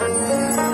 Música